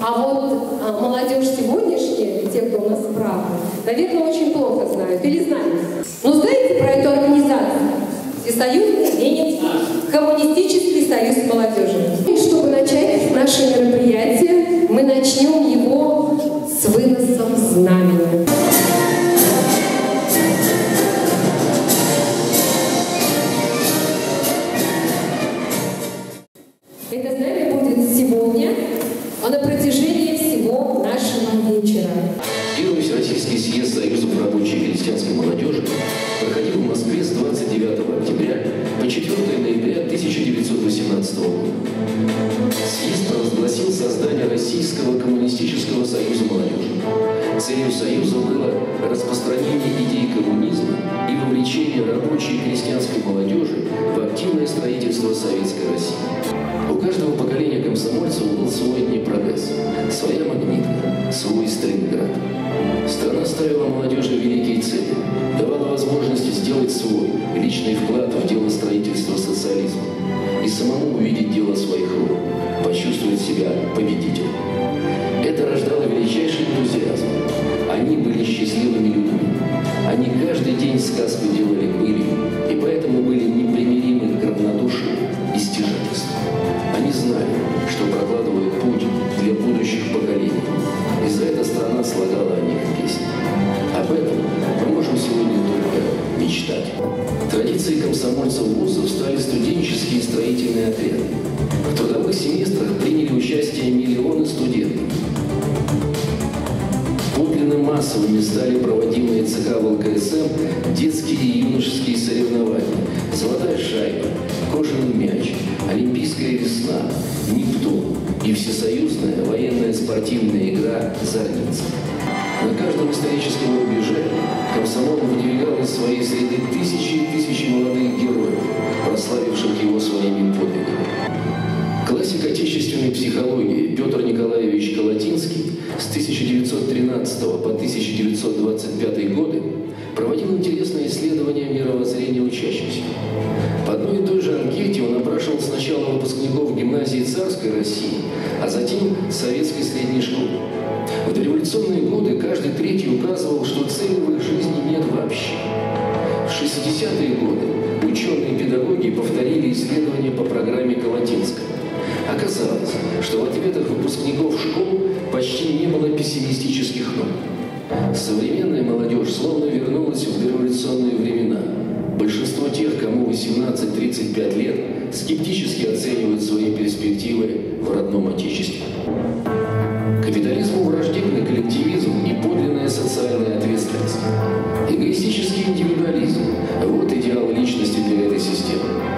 А вот а, молодежь сегодняшняя, те, кто у нас справа, наверное, очень плохо знают или знают. Но знаете про эту организацию? Всесоюзный Ленинский коммунистический союз молодежи. И чтобы начать наше мероприятие, мы начнем его с выносом знамени. Это знамя будет сегодня, а на протяжении всего нашего вечера. Первый Всероссийский съезд Союзов рабочей и крестьянской молодежи проходил в Москве с 29 октября по 4 ноября 1918 года. Съезд провозгласил создание Российского коммунистического союза молодежи. Целью союза было распространение идей коммунизма и вовлечение рабочей и крестьянской молодежи в активное строительство Советской России. У каждого поколения комсомольцев был свой Днепрогресс, своя магнитка, свой Сталинград. Страна ставила молодежи великие цели, давала возможности сделать свой личный вклад в дело строительства социализма и самому увидеть дело своих рук, почувствовать себя победителем. Это рождало величайший энтузиазм. Они были счастливыми людьми. Они каждый день сказку делали были, ВЛКСМ детские и юношеские соревнования. Золотая шайба, кожаный мяч, Олимпийская весна, Нептун и всесоюзная военная спортивная игра «Зорница». На каждом историческом рубеже комсомол выдвигал из своей среды тысячи и тысячи молодых героев, прославивших его своими подвигами. Классик отечественной психологии Петр Николаевич Колотинский с 1913 по 1925 годы проводил интересное исследование мировоззрения учащихся. По одной и той же анкете он опрашивал сначала выпускников гимназии царской России, а затем советской средней школы. В дореволюционные годы каждый третий указывал, что цели в их жизни нет вообще. В 60-е годы ученые и педагоги повторили исследования по программе Колотинского. Оказалось, что в ответах выпускников школ почти не было пессимистических нот. Современная молодежь словно вернулась в дореволюционные времена. Большинство тех, кому 18-35 лет, скептически оценивают свои перспективы в родном отечестве. Капитализму враждебны коллективизм и подлинная социальная ответственность. Эгоистический индивидуализм – вот идеал личности для этой системы.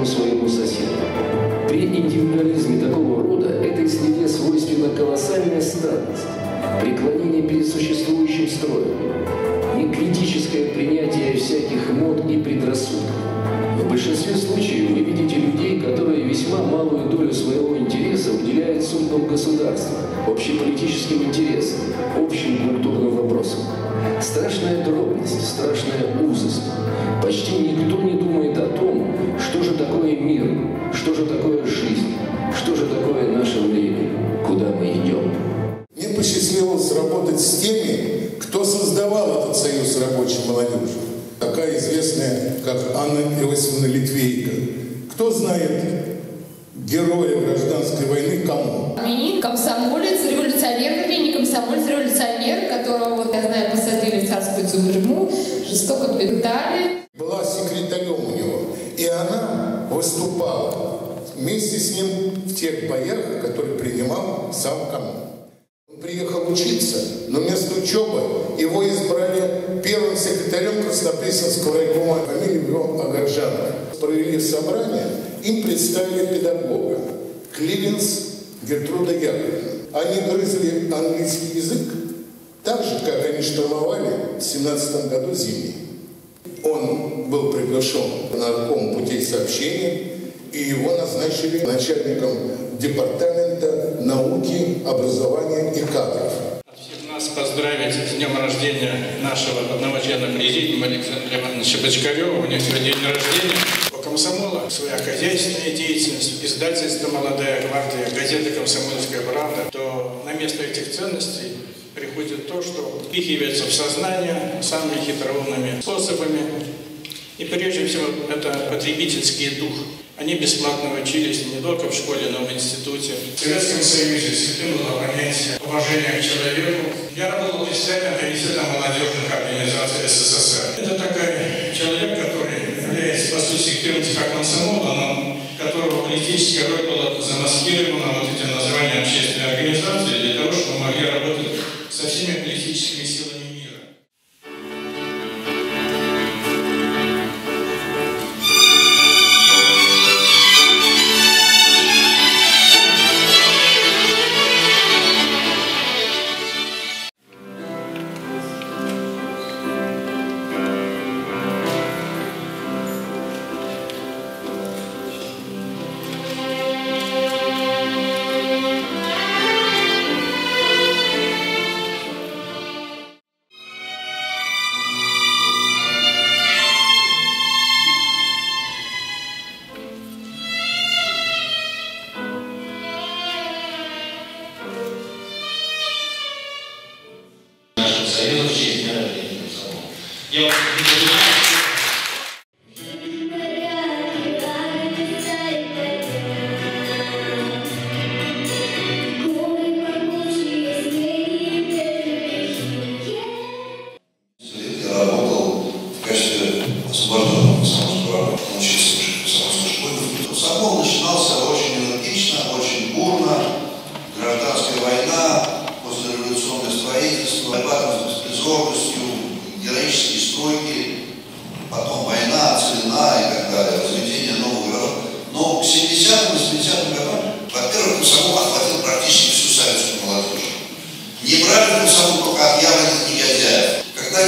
Всякому своему соседу. При индивидуализме такого рода этой среде свойственна колоссальная стадность, преклонение перед существующим строем, некритическое принятие всяких мод и предрассудков. В большинстве случаев вы видите людей, которые весьма малую долю своего интереса уделяют судьбам государства, общеполитическим интересам, общим культурным вопросам. Страшная дробность, страшная узость. Почти никто не пытали. Была секретарем у него. И она выступала вместе с ним в тех боях, которые принимал сам коммун. Он приехал учиться, но вместо учебы его избрали первым секретарем Краснопресненского райкома, фамилия его Агаржанов. Провели собрание, им представили педагога Кливенс Гертруда Яковлевна. Они грызли английский язык так же, как они штурмовали в 17 году зимний. Он был приглашен на ком путей сообщения, и его назначили начальником департамента науки, образования и кадров. От всех нас поздравить с днем рождения нашего одного члена президиума Александра Ивановича Бочкарева. У него сегодня день рождения. У комсомола своя хозяйственная деятельность, издательство «Молодая гвардия», газета «Комсомольская правда», то на место этих ценностей приходит то, что впихивается в сознание самыми хитроумными способами. И прежде всего это потребительский дух. Они бесплатно учились не только в школе, но и в институте. В Советском Союзе святым было понятие уважения к человеку. Я работал председателем комитета молодежных организаций СССР. Это такой человек, который является, по сути, как комсомола, но которого политическая роль была замаскирована вот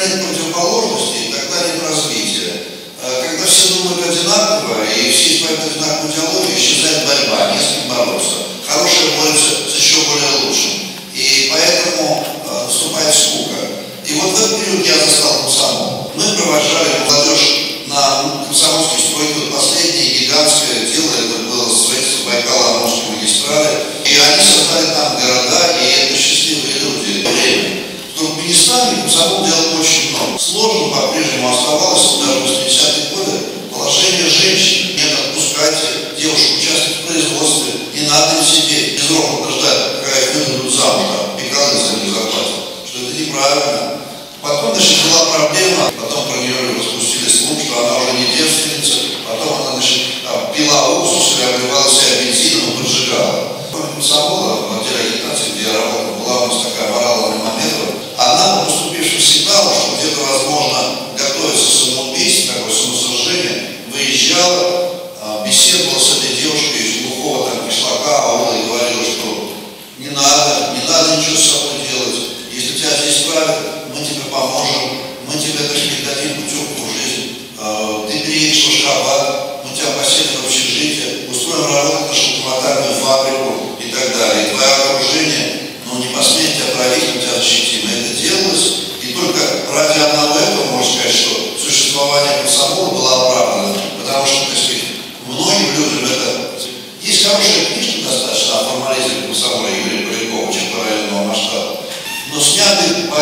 нет противоположностей, тогда нет развития. Э, Когда все думают одинаково, и все исповедуют одинаковую идеологию, исчезает борьба, не с кем бороться. Хорошие борются с еще более лучшим. И поэтому э, наступает скука. И вот в этот период я застал комсомол. Мы провожали молодежь на комсомольской стройке. Вот последнее гигантское дело, это было строительство Байкала-Амурской магистрали. И они создали там города, и это счастливые люди. Время. В Туркменистане комсомол делал очень много. Сложно по-прежнему оставалось, даже в 80-е годы, положение женщин. Нет, отпускайте девушку участвовать в производстве, не надо им сидеть, безропотно ждать, пока их выдадут замуж, а пеканы за них заплатят. Что это неправильно. Потом, значит, была проблема, потом про нее распустили слух, что она уже не девственница, потом она, значит, там, пила уксус или обливала себя бензином и поджигала. Кроме комсомола, в отделе агитации, где я работал, была у нас такая Моралова Мамедова, она по поступившим сигналам, что где-то, возможно, готовится самоубийство, такое самосожжение, выезжала, а, беседовала с этой девушкой из глухого там кишлака, аула и говорила, что не надо, не надо ничего с собой делать. Если тебя здесь правят, мы тебе поможем, мы тебе, так сказать, дадим путевку в жизнь. Э, Ты переедешь в Ашхабад, мы тебя поселим в общежитие, устроим работу на шелкоматарную фабрику и так далее. И твое окружение, посмеет тебя править, мы тебя защитим. И это делалось. И только ради одного этого можно сказать, что существование комсомола было оправдано. Потому что, так сказать, многим людям это... Есть хорошая книжка достаточно о формализме комсомола Юрия Полякова, чем параллельного масштаба. Но снятый по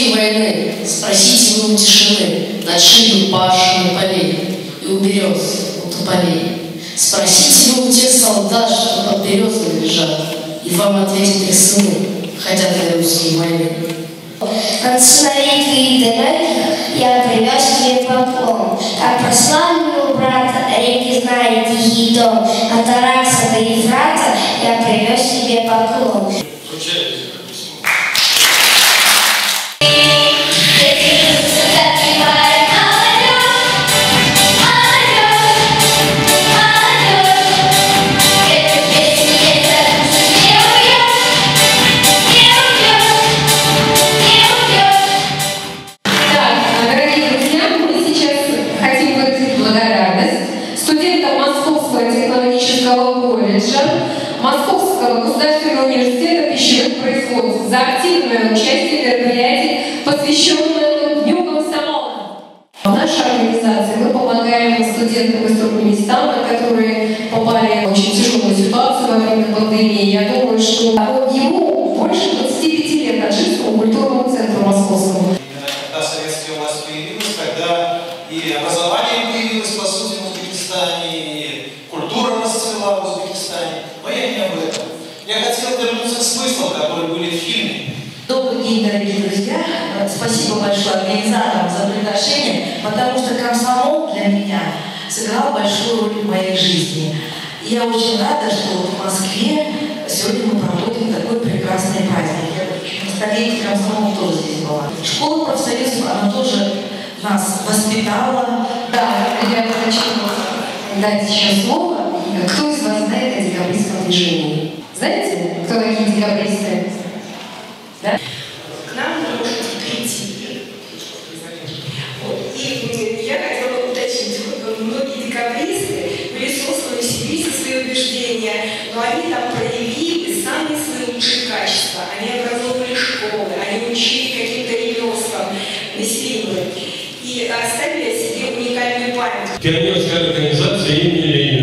русские войны? Спросите вы у тишины, над ширью пашины полей и у берез, у тополей. Спросите вы у тех солдат, что под березой лежат, и вам ответят их сыны, хотят ли русские войны. От сыновей далеких я привез тебе поклон. Как прославленного брата реки знает тихий дом. От Аракса до Ефрата я привез тебе поклон. Так, университета пищевых производств за активное участие в мероприятии, посвященном Дню комсомола. В нашей организации мы помогаем студентам из Туркменистана, которые попали в очень тяжелую ситуацию во время пандемии. Я думаю, что ему больше 25 лет Таджикскому культурному центру московскому. когда советская власть когда и образование появилось, по сути, в Узбекистане, и культура расцвела в Узбекистане. Но я не об смыслам, которые были в фильме. Добрый день, дорогие друзья. Спасибо большое организаторам за приглашение, потому что комсомол для меня сыграл большую роль в моей жизни. И я очень рада, что вот в Москве сегодня мы проводим такой прекрасный праздник. Я столетие комсомола тоже здесь была. Школа профсоюзов, она тоже нас воспитала. Да, я хочу дать сейчас слово. Кто из вас знает о декабристском движении? Знаете, кто такие декабристы? Да? к нам вы можете прийти. Вот. И я хотела уточнить, вот многие декабристы были сосланы в себе свои убеждения, но они там проявили самые свои лучшие качества. Они образовывали школы, они учили каким-то ремеслам населению и оставили о себе уникальную память. Пионерская организация имени